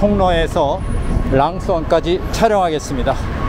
통로에서 랑스원까지 촬영하겠습니다.